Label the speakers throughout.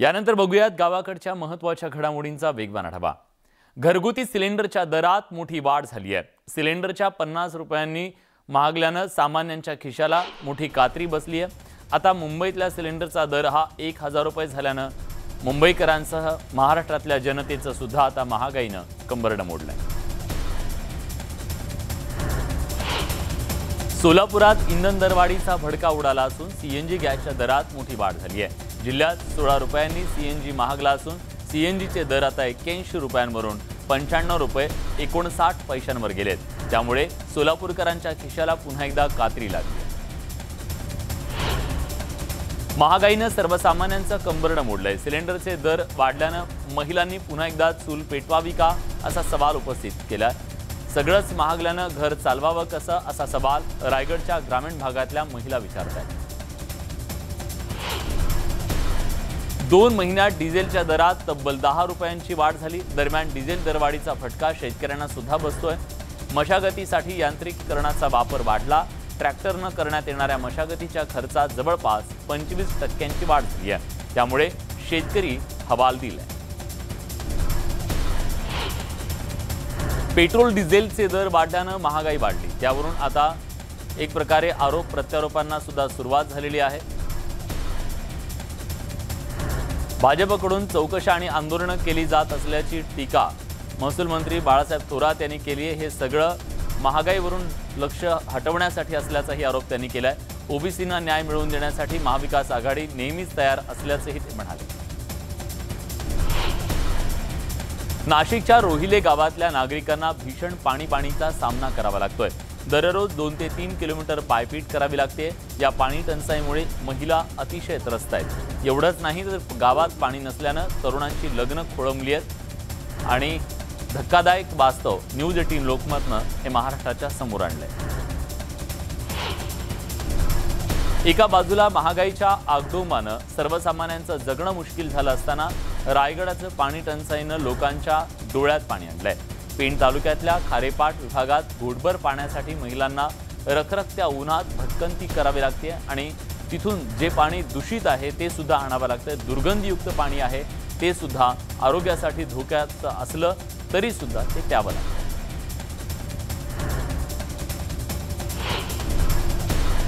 Speaker 1: यानंतर बघूयात गावाकडच्या महत्त्वाच्या घडामोडींचा वेगवान आढावा. घरगुती सिलेंडरच्या दरात मोठी वाढ झाली आहे. सिलेंडरच्या पन्नास रुपयांनी महागल्यानं सामान्यांच्या खिशाला मोठी कात्री बसली आहे. आता मुंबईतल्या सिलेंडरचा दर हा एक हजार रुपये झाल्यानं मुंबईकरांसह महाराष्ट्रातल्या जनतेचं सुद्धा आता महागाईनं कंबरडं मोडलंय. सोलापुरात इंधन दरवाढीचा भडका उडाला असून सीएनजी गॅसच्या दरात मोठी वाढ झाली आहे. जिल्ह्यात सोळा रुपयांनी सी एनजी महागला असून सीएनजीचे दर आता एक्क्याऐंशी रुपयांवरून पंच्याण्णव रुपये एकोणसाठ पैशांवर गेलेत. त्यामुळे सोलापूरकरांच्या खिशाला पुन्हा एकदा कात्री लागली. महागाईनं सर्वसामान्यांचं कंबरडं मोडलंय. सिलेंडरचे दर वाढल्यानं महिलांनी पुन्हा एकदा चूल पेटवावी का असा सवाल उपस्थित केला सगळंच महागल्यानं घर चालवावं कसं असा सवाल रायगडच्या ग्रामीण भागातल्या महिला विचारत आहेत दोन महिन्यात डिझेलच्या दरात तब्बल दहा रुपयांची वाढ झाली. दरम्यान डिझेल दरवाढीचा फटका शेतकऱ्यांना सुद्धा बसतोय. मशागतीसाठी यांत्रिकीकरणाचा वापर वाढला. ट्रॅक्टरनं करण्यात येणाऱ्या मशागतीच्या खर्चात जवळपास पंचवीस टक्क्यांची वाढ झाली आहे. त्यामुळे शेतकरी हवालदिल आहे पेट्रोल डिझेलचे दर वाढल्यानं महागाई वाढली. त्यावरून आता एक प्रकारे आरोप प्रत्यारोपांना सुद्धा सुरुवात झालेली आहे. भाजपकडून चौकशा आणि आंदोलनं केली जात असल्याची टीका महसूल मंत्री बाळासाहेब थोरात यांनी केली आहे. हे सगळं महागाईवरून लक्ष हटवण्यासाठी असल्याचाही आरोप त्यांनी केला आहे ओबीसींना न्याय मिळवून देण्यासाठी महाविकास आघाडी नेहमीच तयार असल्याचंही ते म्हणाले. नाशिकच्या रोहिले गावातल्या नागरिकांना भीषण पाणीपाणीचा सामना करावा लागतोय. दररोज दोन ते तीन किलोमीटर पायपीट करावी लागते. या पाणी टंचाईमुळे महिला अतिशय त्रस्त आहेत. एवढंच नाही तर गावात पाणी नसल्यानं तरुणांची लग्न खोळंबली आहेत. आणि धक्कादायक वास्तव न्यूज एटीन लोकमतनं हे महाराष्ट्राच्या समोर आणलंय. एका बाजूला महागाईच्या आगडोंबानं सर्वसामान्यांचं जगणं मुश्किल झालं असताना रायगडाचं पाणी टंचाईनं लोकांच्या डोळ्यात पाणी आणलंय. पेण तालुक्यातल्या खारेपाट विभागात घोटभर पाण्यासाठी महिलांना रखरखत्या उन्हात भटकंती करावी लागते आणि तिथून जे पाणी दूषित आहे ते सुद्धा आणावं लागतं. दुर्गंधीयुक्त पाणी आहे ते सुद्धा आरोग्यासाठी धोक्याचं असलं तरी सुद्धा ते प्यावं लागतं.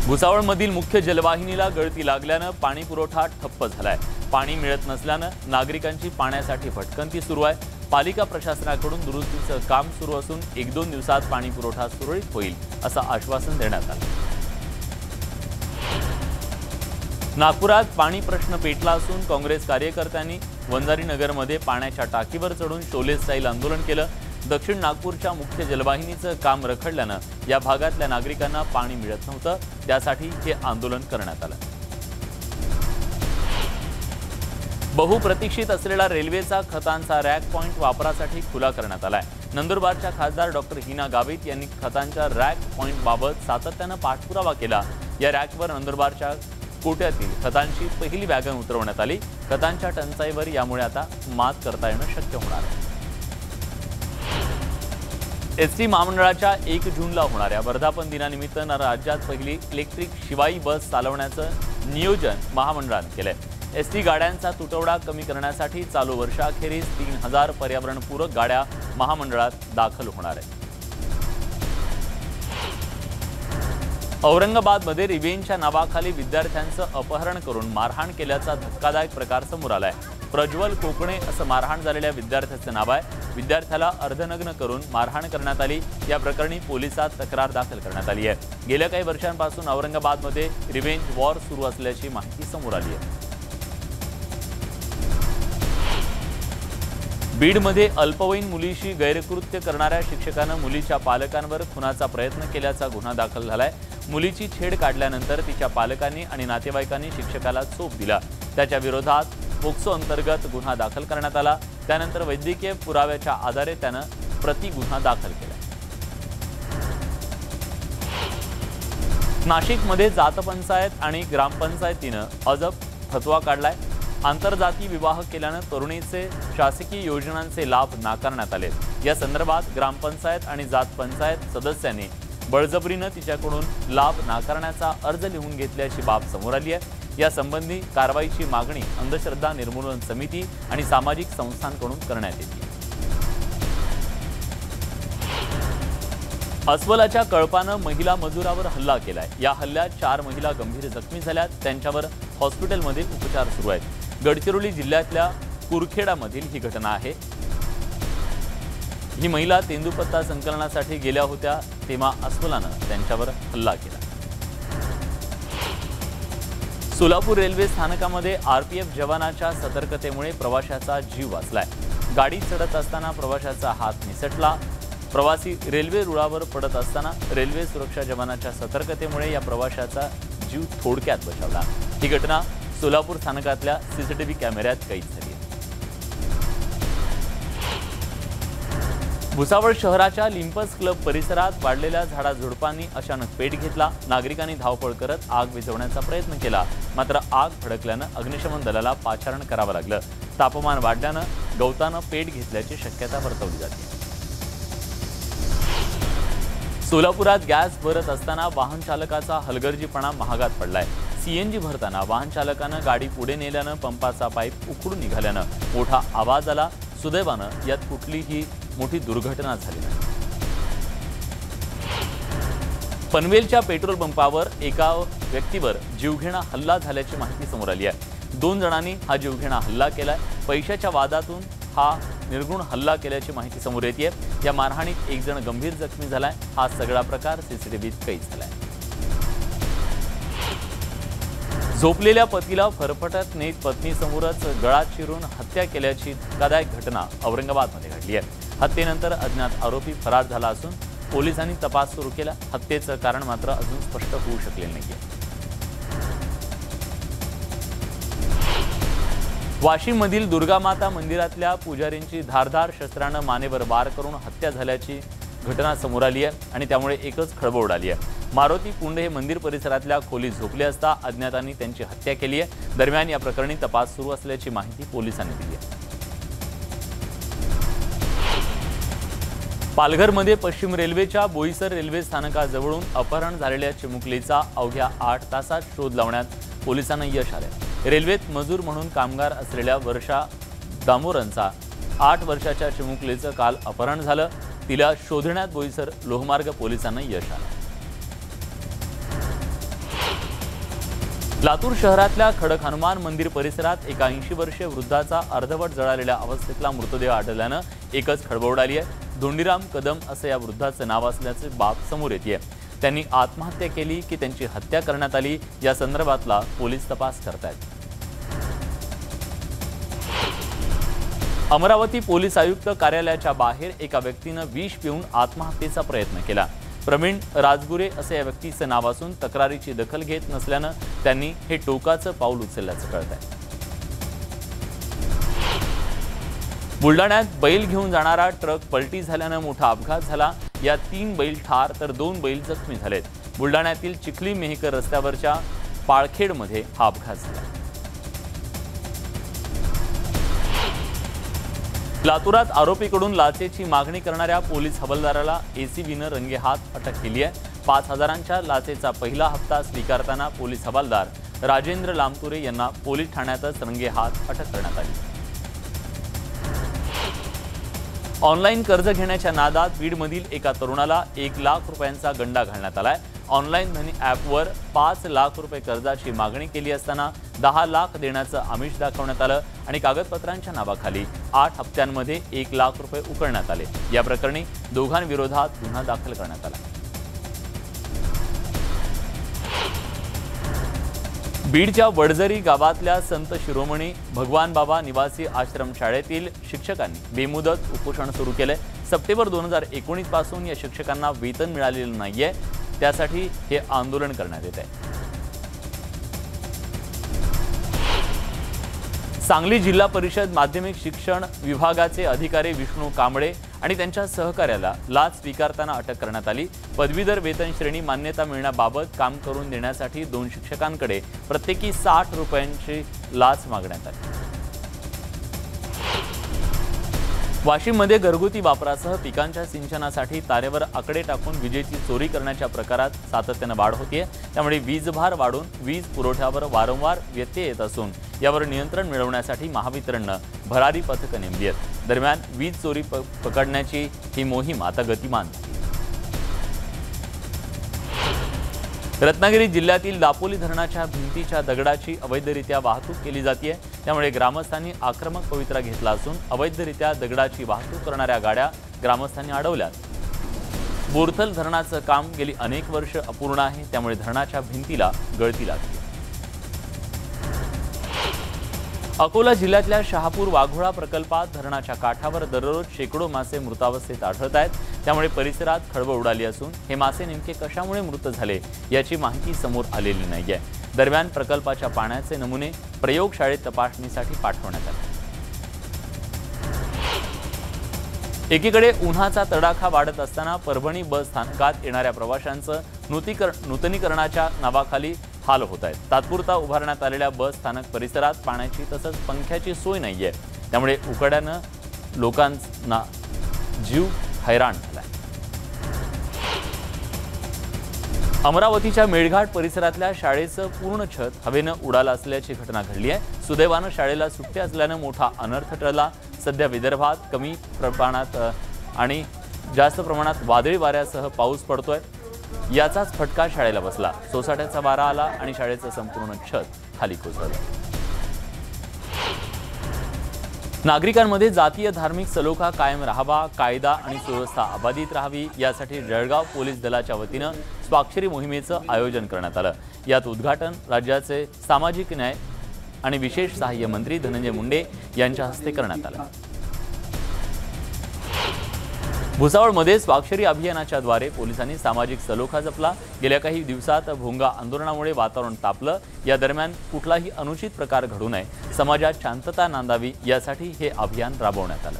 Speaker 1: भुसावळमधील मुख्य जलवाहिनीला गळती लागल्यानं पाणीपुरवठा ठप्प झालाय. पाणी मिळत नसल्यानं नागरिकांची पाण्यासाठी भटकंती सुरू आहे. पालिका प्रशासनाकडून दुरुस्तीचं काम सुरू असून एक दोन दिवसात पाणी पुरवठा सुरळीत होईल असं आश्वासन देण्यात आलं. नागपुरात पाणी प्रश्न पेटला असून काँग्रेस कार्यकर्त्यांनी वंजारी नगरमध्ये पाण्याच्या टाकीवर चढून शोले स्टाईल आंदोलन केलं. दक्षिण नागपूरच्या मुख्य जलवाहिनीचं काम रखडल्यानं या भागातल्या नागरिकांना पाणी मिळत नव्हतं त्यासाठी हे आंदोलन करण्यात आलं. बहुप्रतीक्षित असलेला रेल्वेचा खतांचा रॅक पॉईंट वापरासाठी खुला करण्यात आला आहे नंदुरबारच्या खासदार डॉक्टर हिना गावित यांनी खतांच्या रॅक पॉईंटबाबत सातत्यानं पाठपुरावा केला. या रॅकवर नंदुरबारच्या कोट्यातील खतांची पहिली वॅगन उतरवण्यात आली. खतांच्या टंचाईवर यामुळे आता मात करता येणं शक्य होणार आहे. एस टी महामंडळाच्या एक जूनला होणाऱ्या वर्धापन दिनानिमित्त राज्यात पहिली इलेक्ट्रिक शिवाई बस चालवण्याचं नियोजन महामंडळानं आहे एस टी गाड्यांचा तुटवडा कमी करण्यासाठी चालू वर्षाखेरीज तीन हजार पर्यावरणपूरक गाड्या महामंडळात दाखल होणार आहेत. औरंगाबादमध्ये रिवेंजच्या नावाखाली विद्यार्थ्यांचं अपहरण करून मारहाण केल्याचा धक्कादायक प्रकार समोर आलाय. प्रज्वल कोकणे असं मारहाण झालेल्या विद्यार्थ्याचं नाव आहे. विद्यार्थ्याला अर्धनग्न करून मारहाण करण्यात आली. या प्रकरणी पोलिसात तक्रार दाखल करण्यात आली आहे. गेल्या काही वर्षांपासून औरंगाबादमध्ये रिवेंज वॉर सुरू असल्याची माहिती समोर आली आहे. बीडमध्ये अल्पवयीन मुलीशी गैरकृत्य करणाऱ्या शिक्षकानं मुलीच्या पालकांवर खुनाचा प्रयत्न केल्याचा गुन्हा दाखल झालाय. मुलीची छेड काढल्यानंतर तिच्या पालकांनी आणि नातेवाईकांनी शिक्षकाला चोप दिला. त्याच्या विरोधात पोक्सो अंतर्गत गुन्हा दाखल करण्यात आला. त्यानंतर वैद्यकीय पुराव्याच्या आधारे त्यानं प्रति गुन्हा दाखल केला. नाशिकमध्ये जातपंचायत आणि ग्रामपंचायतीनं अजब फतवा काढलाय. आंतरजाती विवाह केल्यानं तरुणीचे शासकीय योजनांचे लाभ नाकारण्यात आले. या संदर्भात ग्रामपंचायत आणि जात पंचायत सदस्यांनी बळजबरीनं तिच्याकडून लाभ नाकारण्याचा अर्ज लिहून घेतल्याची बाब समोर आली आहे. यासंबंधी कारवाईची मागणी अंधश्रद्धा निर्मूलन समिती आणि सामाजिक संस्थांकडून करण्यात येते. अस्वलाच्या कळपानं महिला मजुरावर हल्ला केलाय. या हल्ल्यात चार महिला गंभीर जखमी झाल्यात. त्यांच्यावर हॉस्पिटलमध्ये उपचार सुरू आहेत. गडचिरोली जिल्ह्यातल्या कुरखेडामधील ही घटना आहे. ही महिला तेंदूपत्ता संकलनासाठी गेल्या होत्या तेव्हा अस्वलानं त्यांच्यावर हल्ला केला. सोलापूर रेल्वे स्थानकामध्ये आरपीएफ जवानाच्या सतर्कतेमुळे प्रवाशाचा जीव वाचलाय. गाडी चढत असताना प्रवाशाचा हात निसटला. प्रवासी रेल्वे रुळावर पडत असताना रेल्वे सुरक्षा जवानाच्या सतर्कतेमुळे या प्रवाशाचा जीव थोडक्यात बचावला. ही घटना सोलापूर स्थानकातल्या सीसीटीव्ही कॅमेऱ्यात कैद झाली भुसावळ शहराच्या लिंपस क्लब परिसरात वाढलेल्या झाडाझुडपांनी अचानक पेट घेतला. नागरिकांनी धावपळ करत आग विझवण्याचा प्रयत्न केला. मात्र आग भडकल्यानं अग्निशमन दलाला पाचारण करावं लागलं. तापमान वाढल्यानं गवतानं पेट घेतल्याची शक्यता वर्तवली जाते. सोलापुरात गॅस भरत असताना वाहन चालकाचा हलगर्जीपणा महागात पडलाय. सीएनजी भरताना वाहन चालकानं गाडी पुढे नेल्यानं पंपाचा पाईप उखडून निघाल्यानं मोठा आवाज आला. सुदैवानं यात कुठलीही मोठी दुर्घटना झाली नाही. पनवेलच्या पेट्रोल पंपावर एका व्यक्तीवर जीवघेणा हल्ला झाल्याची माहिती समोर आली आहे. दोन जणांनी हा जीवघेणा हल्ला केलाय. पैशाच्या वादातून हा निर्गुण हल्ला केल्याची माहिती समोर येते या मारहाणीत एक जण गंभीर जखमी झालाय. हा सगळा प्रकार सीसीटीव्हीत कैद झालाय. झोपलेल्या पतीला फरफटत नेत पत्नीसमोरच गळा चिरून हत्या केल्याची धक्कादायक घटना औरंगाबादमध्ये घडली आहे. हत्येनंतर अज्ञात आरोपी फरार झाला असून पोलिसांनी तपास सुरू केला. हत्येचं कारण मात्र अजून स्पष्ट होऊ शकलेलं नाही वाशिममधील दुर्गामाता मंदिरातल्या पुजारींची धारधार शस्त्रानं मानेवर वार करून हत्या झाल्याची घटना समोर आली आहे आणि त्यामुळे एकच खळबळ उडाली आहे. मारुती पुंडे हे मंदिर परिसरातल्या खोलीत झोपले असता अज्ञातांनी त्यांची हत्या केली आहे. दरम्यान या प्रकरणी तपास सुरू असल्याची माहिती पोलिसांनी दिली आहे. पालघरमध्ये पश्चिम रेल्वेच्या बोईसर रेल्वे स्थानकाजवळून अपहरण झालेल्या चिमुकलीचा अवघ्या आठ तासात शोध लावण्यात पोलिसांना यश आलं रेल्वेत मजूर म्हणून कामगार असलेल्या वर्षा दामोरांचा आठ वर्षाच्या चिमुकलीचं काल अपहरण झालं. तिला शोधण्यात बोईसर लोहमार्ग पोलिसांना यश आलं. लातूर शहरातल्या खडक हनुमान मंदिर परिसरात एका ऐंशी वर्षीय वृद्धाचा अर्धवट जळालेल्या अवस्थेतला मृतदेह आढळल्यानं एकच खळबळ उडाली आहे. धोंडीराम कदम असं या वृद्धाचं नाव असल्याचे बाब समोर येते त्यांनी आत्महत्या केली की त्यांची हत्या करण्यात आली या संदर्भातला पोलीस तपास करतायत. अमरावती पोलीस आयुक्त कार्यालयाच्या बाहेर एका व्यक्तीनं विष पिऊन आत्महत्येचा प्रयत्न केला. प्रवीण राजगुरे असं या व्यक्तीचं नाव असून तक्रारीची दखल घेत नसल्यानं त्यांनी हे टोकाचं पाऊल उचलल्याचं कळत आहे बुलढाण्यात बैल घेऊन जाणारा ट्रक पलटी झाल्यानं मोठा अपघात झाला. या तीन बैल ठार तर दोन बैल जखमी झालेत. बुलढाण्यातील चिखली मेहकर रस्त्यावरच्या पाळखेडमध्ये हा अपघात झाला. लातूरात आरोपीकडून लाचेची मागणी करणाऱ्या पोलीस हवालदाराला एसीबीनं रंगेहात अटक केली आहे. पाच हजारांच्या लाचेचा पहिला हप्ता स्वीकारताना पोलीस हवालदार राजेंद्र लामतुरे यांना पोलीस ठाण्यातच रंगेहात अटक करण्यात आली. ऑनलाईन कर्ज घेण्याच्या नादात बीडमधील एका तरुणाला एक लाख रुपयांचा गंडा घालण्यात आलाय. ऑनलाईन मनी ॲपवर पाच लाख रुपये कर्जाची मागणी केली असताना दहा लाख देण्याचं आमिष दाखवण्यात आलं आणि कागदपत्रांच्या नावाखाली आठ हप्त्यांमध्ये एक लाख रुपये उकळण्यात आले. या प्रकरणी दोघांविरोधात गुन्हा दाखल करण्यात आला. बीडच्या वडझरी गावातल्या संत शिरोमणी भगवान बाबा निवासी आश्रम शाळेतील शिक्षकांनी बेमुदत उपोषण सुरू केलंय. सप्टेंबर दोन हजार एकोणीसपासून या शिक्षकांना वेतन मिळालेलं नाहीये. त्यासाठी हे आंदोलन करण्यात येत आहे. सांगली जिल्हा परिषद माध्यमिक शिक्षण विभागाचे अधिकारी विष्णू कांबळे आणि त्यांच्या सहकार्याला लाच स्वीकारताना अटक करण्यात आली. पदवीधर वेतन श्रेणी मान्यता मिळण्याबाबत काम करून देण्यासाठी दोन शिक्षकांकडे प्रत्येकी साठ रुपयांची लाच मागण्यात आली. वाशिममध्ये घरगुती वापरासह पिकांच्या सिंचनासाठी तारेवर आकडे टाकून विजेची चोरी करण्याच्या प्रकारात सातत्यानं वाढ होतीये. त्यामुळे वीजभार वाढून वीज पुरवठ्यावर वारंवार व्यत्यय येत असून यावर नियंत्रण मिळवण्यासाठी महावितरणनं भरारी पथकं नेमली आहेत. दरम्यान वीज चोरी प पकडण्याची ही मोहीम आता गतिमान रत्नागिरी जिल्ह्यातील दापोली धरणाच्या भिंतीच्या दगडाची अवैधरित्या वाहतूक केली जाते त्यामुळे ग्रामस्थांनी आक्रमक पवित्रा घेतला असून अवैधरित्या दगडाची वाहतूक करणाऱ्या गाड्या ग्रामस्थांनी अडवल्यात. बोरथल धरणाचं काम गेली अनेक वर्ष अपूर्ण आहे. त्यामुळे धरणाच्या भिंतीला गळती लागली. अकोला जिल्ह्यातल्या शहापूर वाघोळा प्रकल्पात धरणाच्या काठावर दररोज शेकडो मासे मृतावस्थेत आढळत आहेत. त्यामुळे परिसरात खळबळ उडाली असून हे मासे नेमके कशामुळे मृत झाले याची माहिती समोर आलेली नाही आहे दरम्यान प्रकल्पाच्या पाण्याचे नमुने प्रयोगशाळेत तपासणीसाठी पाठवण्यात आले. एकीकडे उन्हाचा तडाखा वाढत असताना परभणी बस स्थानकात येणाऱ्या प्रवाशांचं नूतीकर नूतनीकरणाच्या नावाखाली हाल होत आहेत. तात्पुरता उभारण्यात आलेल्या बस स्थानक परिसरात पाण्याची तसंच पंख्याची सोय नाही आहे त्यामुळे उकड्यानं लोकांना जीव हैराण झालाय. अमरावतीच्या मेळघाट परिसरातल्या शाळेचं पूर्ण छत हवेनं उडालं असल्याची घटना घडली आहे. सुदैवानं शाळेला सुट्टी असल्यानं मोठा अनर्थ टळला. सध्या विदर्भात कमी प्रमाणात आणि जास्त प्रमाणात वादळी वाऱ्यासह पाऊस पडतोय. याचाच फटका शाळेला बसला. सोसाट्याचा वारा आला आणि शाळेचं संपूर्ण छत खाली कोसळलं. नागरिकांमध्ये जातीय धार्मिक सलोखा कायम राहावा कायदा आणि सुव्यवस्था अबाधित राहावी यासाठी जळगाव पोलीस दलाच्या वतीनं स्वाक्षरी मोहिमेचं आयोजन करण्यात आलं. यात उद्घाटन राज्याचे सामाजिक न्याय आणि विशेष सहाय्य मंत्री धनंजय मुंडे यांच्या हस्ते करण्यात आलं. भुसावळमध्ये स्वाक्षरी अभियानाच्या द्वारे पोलिसांनी सामाजिक सलोखा जपला. गेल्या काही दिवसात भोंगा आंदोलनामुळे वातावरण तापलं. या दरम्यान कुठलाही अनुचित प्रकार घडू नये. समाजात शांतता नांदावी यासाठी हे अभियान राबवण्यात आलं.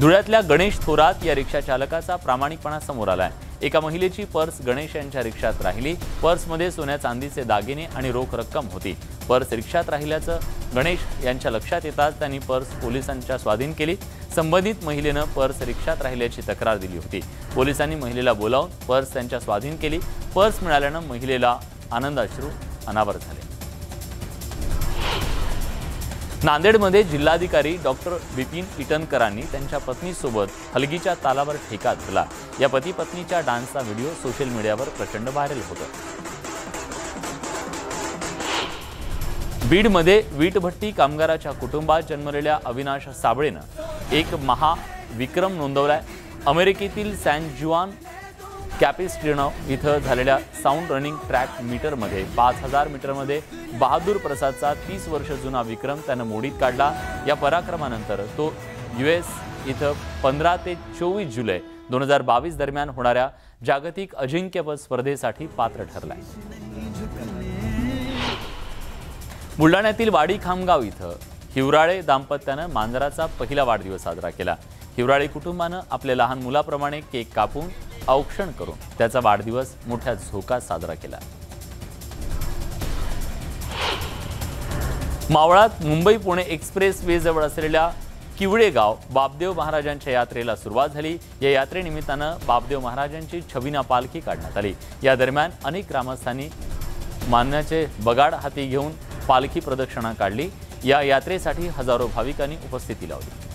Speaker 1: धुळ्यातल्या गणेश थोरात या रिक्षा चालकाचा प्रामाणिकपणा समोर आलाय. एका महिलेची पर्स गणेश यांच्या रिक्षात राहिली. पर्समध्ये सोन्या चांदीचे दागिने आणि रोख रक्कम होती. पर्स रिक्षात राहिल्याचं गणेश यांच्या लक्षात येताच त्यांनी पर्स पोलिसांच्या स्वाधीन केली. संबंधित महिलेनं पर्स रिक्षात राहिल्याची तक्रार दिली होती. पोलिसांनी महिलेला बोलावून पर्स त्यांच्या स्वाधीन केली. पर्स मिळाल्यानं महिलेला आनंदाश्रू अनावर झाले. नांदेडमध्ये जिल्हाधिकारी डॉक्टर विपिन इटनकरांनी त्यांच्या पत्नीसोबत हलगीच्या तालावर ठेका धरला. या पती पत्नीच्या डान्सचा व्हिडिओ सोशल मीडियावर प्रचंड व्हायरल होतो. बीडमध्ये वीटभट्टी कामगाराच्या कुटुंबात जन्मलेल्या अविनाश साबळेनं एक महाविक्रम नोंदवलाय. अमेरिकेतील सॅन जुआन कॅपिस्ट्रिनो इथं झालेल्या साऊंड रनिंग ट्रॅक मीटरमध्ये पाच हजार मीटरमध्ये बहादूर प्रसादचा तीस वर्ष जुना विक्रम त्यानं मोडीत काढला. या पराक्रमानंतर तो यू एस इथं पंधरा ते चोवीस जुलै दोन हजार बावीस दरम्यान होणाऱ्या जागतिक अजिंक्यपद स्पर्धेसाठी पात्र ठरलाय. बुलढाण्यातील वाडी खामगाव इथं हिवराळे दाम्पत्यानं मांजराचा पहिला वाढदिवस साजरा केला. हिवराळे कुटुंबानं आपल्या लहान मुलाप्रमाणे केक कापून औक्षण करून त्याचा वाढदिवस मोठ्या झोकात साजरा केला. मावळात मुंबई पुणे एक्सप्रेस वेजवळ असलेल्या किवळे गाव बापदेव महाराजांच्या यात्रेला सुरुवात झाली. या यात्रेनिमित्तानं बापदेव महाराजांची छबिना पालखी काढण्यात आली. या दरम्यान अनेक ग्रामस्थांनी मानण्याचे बगाड हाती घेऊन पालखी प्रदक्षिणा काढली. या यात्रेसाठी हजारो भाविकांनी उपस्थिती लावली.